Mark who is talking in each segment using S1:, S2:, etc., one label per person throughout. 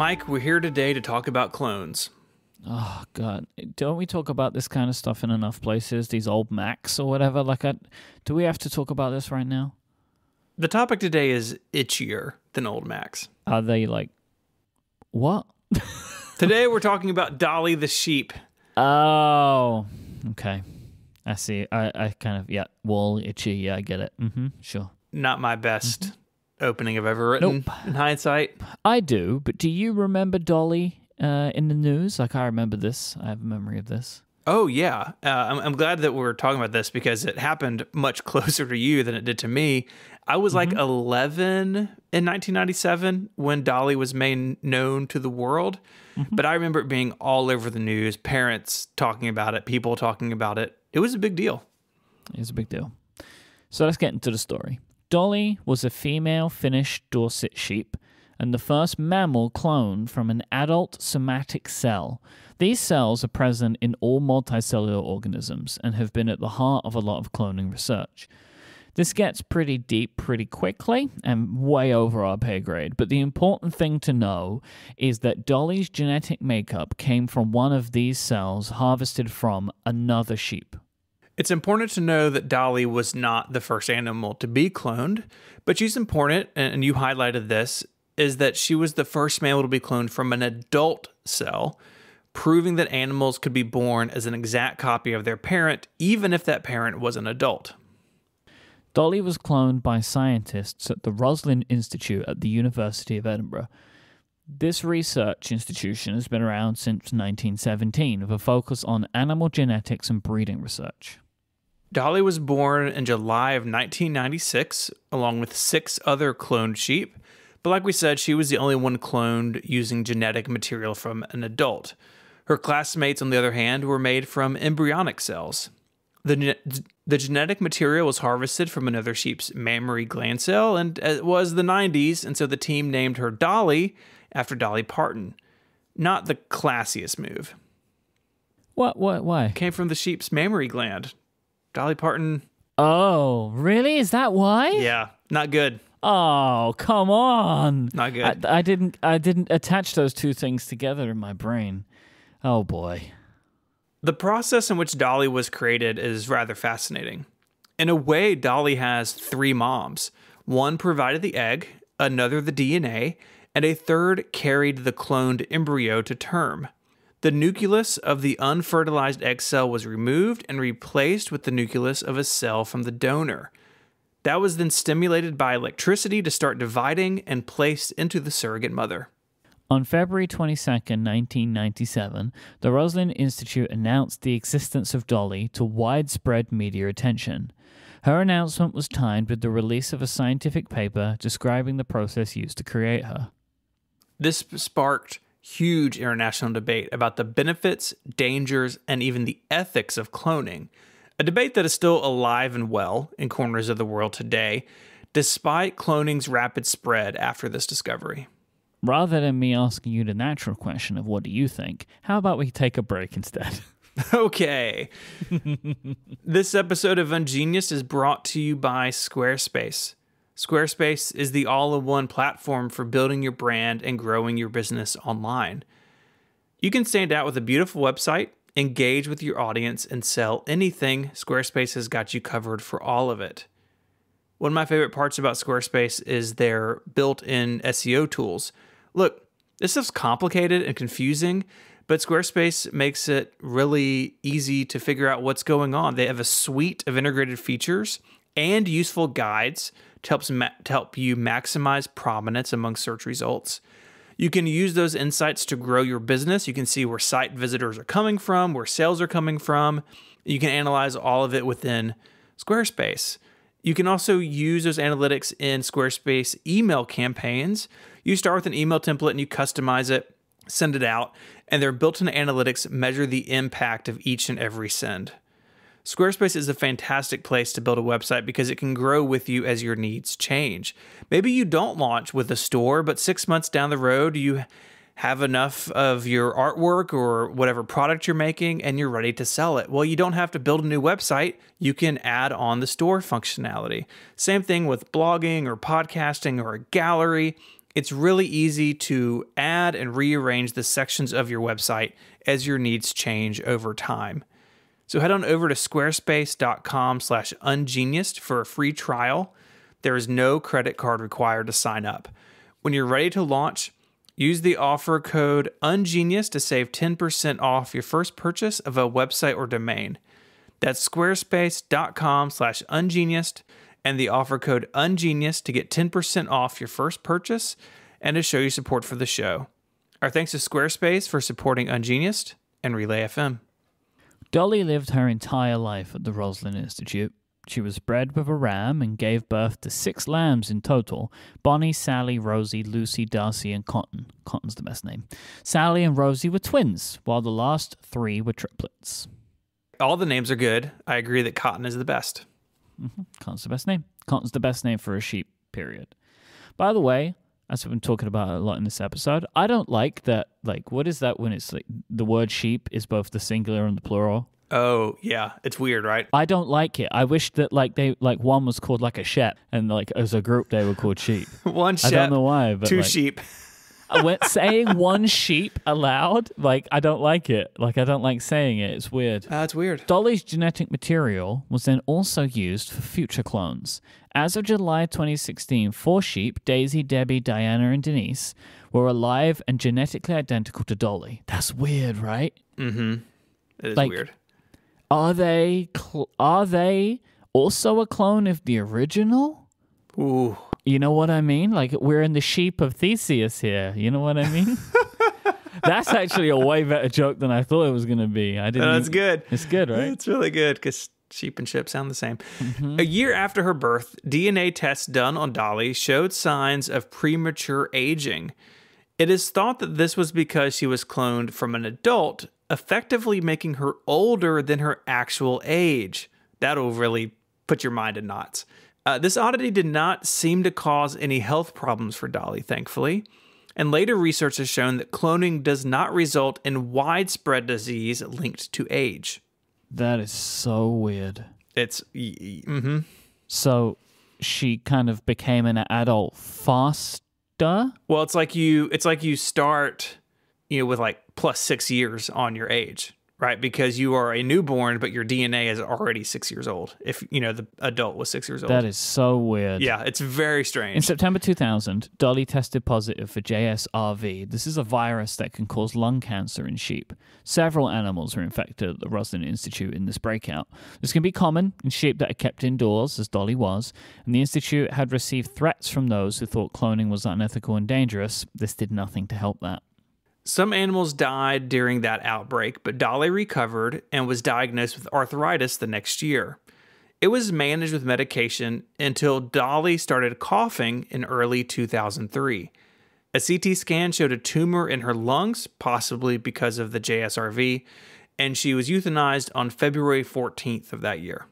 S1: Mike, we're here today to talk about clones.
S2: Oh God! Don't we talk about this kind of stuff in enough places? These old Macs or whatever. Like, I, do we have to talk about this right now?
S1: The topic today is itchier than old Macs.
S2: Are they like what?
S1: today we're talking about Dolly the sheep.
S2: Oh, okay. I see. I, I kind of yeah, wool itchy. Yeah, I get it. Mm-hmm. Sure.
S1: Not my best mm-hmm. Opening I've ever written.
S2: Nope.
S1: In hindsight,
S2: I do. But do you remember Dolly uh, in the news. Like I remember this. I have a memory of this.
S1: Oh yeah, uh, I'm, I'm, glad that we're talking about this because it happened much closer to you than it did to me. I was mm-hmm. like 11 in 1997 when Dolly was made known to the world, mm-hmm. but I remember it being all over the news. Parents talking about it, people talking about it. It was a big deal.
S2: It was a big deal. So let's get into the story. Dolly was a female Finnish Dorset sheep and the first mammal cloned from an adult somatic cell. These cells are present in all multicellular organisms and have been at the heart of a lot of cloning research. This gets pretty deep pretty quickly and way over our pay grade, but the important thing to know is that Dolly's genetic makeup came from one of these cells harvested from another sheep.
S1: It's important to know that Dolly was not the first animal to be cloned, but she's important, and you highlighted this, is that she was the first mammal to be cloned from an adult cell, proving that animals could be born as an exact copy of their parent, even if that parent was an adult.
S2: Dolly was cloned by scientists at the Roslin Institute at the University of Edinburgh. This research institution has been around since 1917 with a focus on animal genetics and breeding research.
S1: Dolly was born in July of 1996, along with six other cloned sheep, but like we said, she was the only one cloned using genetic material from an adult. Her classmates, on the other hand, were made from embryonic cells. The, the genetic material was harvested from another sheep's mammary gland cell, and it was the 90s, and so the team named her Dolly after Dolly Parton. Not the classiest move.
S2: What? What? Why?
S1: Came from the sheep's mammary gland. Dolly Parton.
S2: Oh, really? Is that why?
S1: Yeah, not good.
S2: Oh, come on.
S1: Not good.
S2: I, I, didn't I didn't attach those two things together in my brain. Oh boy.
S1: The process in which Dolly was created is rather fascinating. In a way, Dolly has three moms. One provided the egg, another the DNA, and a third carried the cloned embryo to term. The nucleus of the unfertilized egg cell was removed and replaced with the nucleus of a cell from the donor. That was then stimulated by electricity to start dividing and placed into the surrogate mother.
S2: On February 22, 1997, the Roslin Institute announced the existence of Dolly to widespread media attention. Her announcement was timed with the release of a scientific paper describing the process used to create her.
S1: This sparked huge international debate about the benefits, dangers, and even the ethics of cloning, a debate that is still alive and well in corners of the world today, despite cloning's rapid spread after this discovery.
S2: Rather than me asking you the natural question of what do you think, how about we take a break instead?
S1: okay. this episode of Ungeniused is brought to you by Squarespace. Squarespace is the all in one platform for building your brand and growing your business online. You can stand out with a beautiful website engage with your audience, and sell anything, Squarespace has got you covered for all of it. One of my favorite parts about Squarespace is their built in SEO tools. Look, this stuff's complicated and confusing, but Squarespace makes it really easy to figure out what's going on. They have a suite of integrated features and useful guides to help, to help you maximize prominence among search results. You can use those insights to grow your business. You can see where site visitors are coming from, where sales are coming from. You can analyze all of it within Squarespace. You can also use those analytics in Squarespace email campaigns. You start with an email template and you customize it, send it out, and their built in analytics measure the impact of each and every send. Squarespace is a fantastic place to build a website because it can grow with you as your needs change. Maybe you don't launch with a store, but six months down the road, you have enough of your artwork or whatever product you're making and you're ready to sell it. Well, you don't have to build a new website. You can add on the store functionality. Same thing with blogging or podcasting or a gallery. It's really easy to add and rearrange the sections of your website as your needs change over time. So head on over to squarespace.com slash ungeniused for a free trial. There is no credit card required to sign up. When you're ready to launch, use the offer code ungeniused to save 10% off your first purchase of a website or domain. That's squarespace.com slash ungeniused and the offer code ungeniused to get 10% off your first purchase and to show your support for the show. Our thanks to Squarespace for supporting Ungeniused and Relay FM.
S2: Dolly lived her entire life at the Roslin Institute. She was bred with a ram and gave birth to six lambs in total Bonnie, Sally, Rosie, Lucy, Darcy, and Cotton. Cotton's the best name. Sally and Rosie were twins, while the last three were triplets.
S1: All the names are good. I agree that Cotton is the best.
S2: Mm-hmm. Cotton's the best name. Cotton's the best name for a sheep, period. By the way, as we've been talking about a lot in this episode, I don't like that. Like, what is that when it's like the word sheep is both the singular and the plural?
S1: Oh, yeah. It's weird, right?
S2: I don't like it. I wish that like they like one was called like a shep and like as a group they were called sheep.
S1: One sheep.
S2: I don't know why, but
S1: two
S2: like,
S1: sheep.
S2: When saying one sheep aloud, like I don't like it. Like I don't like saying it. It's weird.
S1: That's weird.
S2: Dolly's genetic material was then also used for future clones. As of July 2016, four sheep, Daisy, Debbie, Diana, and Denise, were alive and genetically identical to Dolly. That's weird, right?
S1: Mm-hmm. It is
S2: Like-
S1: weird.
S2: Are they cl- are they also a clone of the original?
S1: Ooh.
S2: You know what I mean? Like we're in the sheep of Theseus here. You know what I mean? That's actually a way better joke than I thought it was going to be. I didn't.
S1: That's
S2: even-
S1: good.
S2: It's good, right?
S1: It's really good because sheep and ship sound the same.
S2: Mm-hmm.
S1: A year after her birth, DNA tests done on Dolly showed signs of premature aging. It is thought that this was because she was cloned from an adult, effectively making her older than her actual age. That'll really put your mind in knots. Uh, this oddity did not seem to cause any health problems for Dolly, thankfully. And later research has shown that cloning does not result in widespread disease linked to age.
S2: That is so weird.
S1: It's mm-hmm.
S2: So she kind of became an adult faster.
S1: well, it's like you it's like you start, you know, with like plus six years on your age, right? Because you are a newborn, but your DNA is already six years old. If you know the adult was six years old,
S2: That is so weird.
S1: yeah, it's very strange. In.
S2: September 2000, Dolly tested positive for JSRV. This is a virus that can cause lung cancer in sheep. Several animals were infected at the Roslin Institute in this breakout. This can be common in sheep that are kept indoors, as Dolly was, and the Institute had received threats from those who thought cloning was unethical and dangerous. This did nothing to help that.
S1: Some animals died during that outbreak, but Dolly recovered and was diagnosed with arthritis the next year. It was managed with medication until Dolly started coughing in early 2003. A CT scan showed a tumor in her lungs, possibly because of the JSRV, and she was euthanized on February 14th of that year.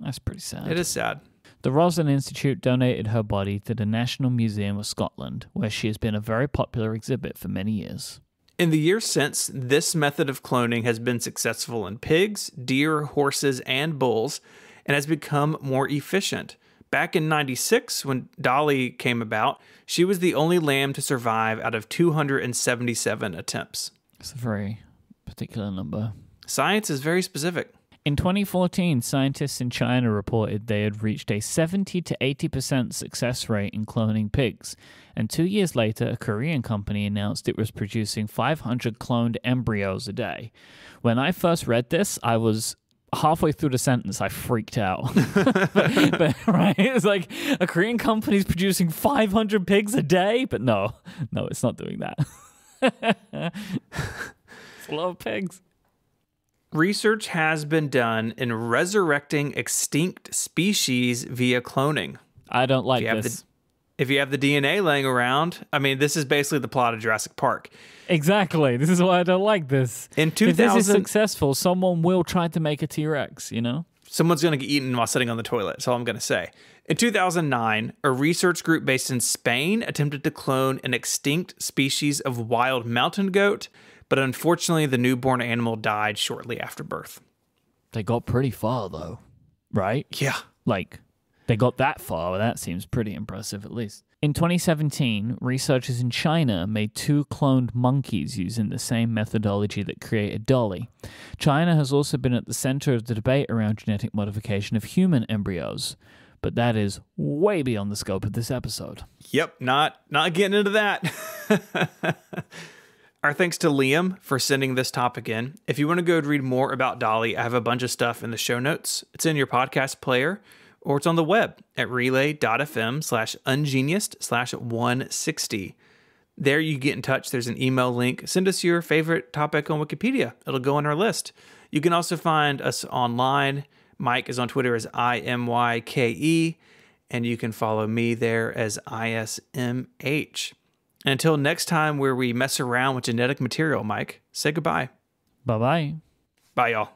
S2: That's pretty sad.
S1: It is sad.
S2: The Roslin Institute donated her body to the National Museum of Scotland, where she has been a very popular exhibit for many years.
S1: In the years since, this method of cloning has been successful in pigs, deer, horses, and bulls, and has become more efficient. Back in 96, when Dolly came about, she was the only lamb to survive out of 277 attempts.
S2: It's a very particular number.
S1: Science is very specific.
S2: In 2014, scientists in China reported they had reached a 70 to 80% success rate in cloning pigs. And two years later, a Korean company announced it was producing 500 cloned embryos a day. When I first read this, I was halfway through the sentence, I freaked out. but, but, right? It's like a Korean company's producing 500 pigs a day, but no, no, it's not doing that. it's a lot of pigs.
S1: Research has been done in resurrecting extinct species via cloning.
S2: I don't like
S1: If
S2: this.
S1: the, if you have the DNA laying around, I mean, this is basically the plot of Jurassic Park.
S2: Exactly. This is why I don't like this.
S1: In 2000,
S2: if this is successful, someone will try to make a T Rex, you know?
S1: someone's going to get eaten while sitting on the toilet. That's all I'm going to say. In 2009, a research group based in Spain attempted to clone an extinct species of wild mountain goat, but unfortunately, the newborn animal died shortly after birth.
S2: They got pretty far, though. Right?
S1: Yeah.
S2: Like, they got that far. That seems pretty impressive, at least. In 2017, researchers in China made two cloned monkeys using the same methodology that created Dolly. China has also been at the center of the debate around genetic modification of human embryos, but that is way beyond the scope of this episode.
S1: Yep, not not getting into that. Our thanks to Liam for sending this topic in. If you want to go read more about Dolly, I have a bunch of stuff in the show notes. It's in your podcast player or it's on the web at relay.fm slash ungeniused slash 160. There you get in touch. There's an email link. Send us your favorite topic on Wikipedia. It'll go on our list. You can also find us online. Mike is on Twitter as IMYKE, and you can follow me there as ISMH. Until next time, where we mess around with genetic material, Mike, say goodbye.
S2: Bye bye.
S1: Bye, y'all.